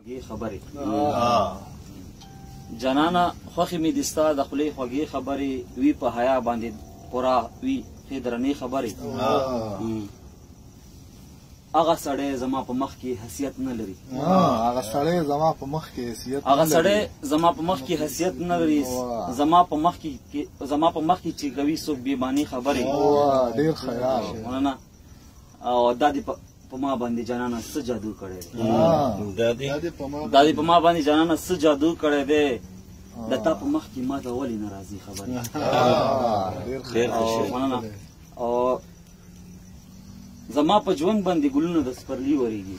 خوږې خبرې جنانه خوښې مې دي ستا د خولې خوږې خبرې وي په حیا باندې پورا وي ښې درنې خبرې هغه سړی زما په مخ کې حیثیت نه لري هغه سړی زما په مخ کې حیثیت هغه سړی زما په مخ کې حیثیت نه لري زما په مخ کې زما په مخ کې چې کوي څوک بیمانی خبرې ډیر خیال مننه او دا دې په ما باندې جانانه څه جادو کړی دی دا دې په ما باندې جانانه څه جادو کړی دی د تا په مخ کې ما ته ولې ناراضي خبرې مننه او زما په ژوند باندې ګلونه د سپرلی ورېږي